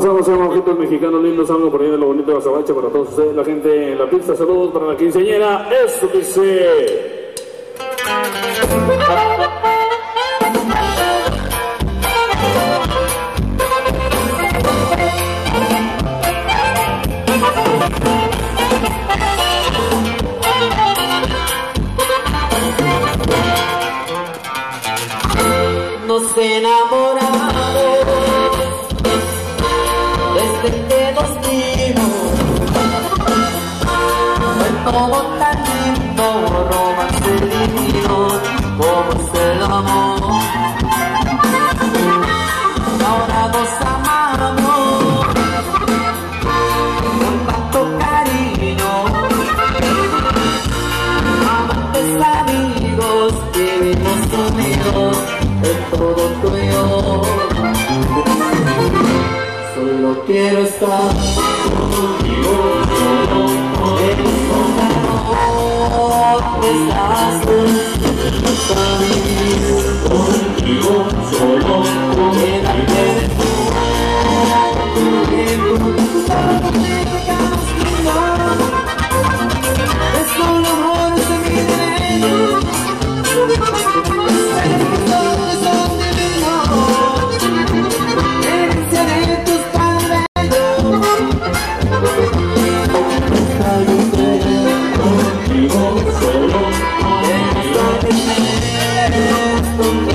vamos a ojitos mexicanos lindos, algo por ahí de lo bonito de Azabache para todos ustedes, la gente en la pista, saludos para la quinceañera, eso dice. Nos enamoramos es el amor. Ahora nos amamos con tanto cariño. Amantes amigos, vivimos unidos en todo tuyo. Solo quiero estar contigo, en ¿Dónde estás contigo, solo Oh.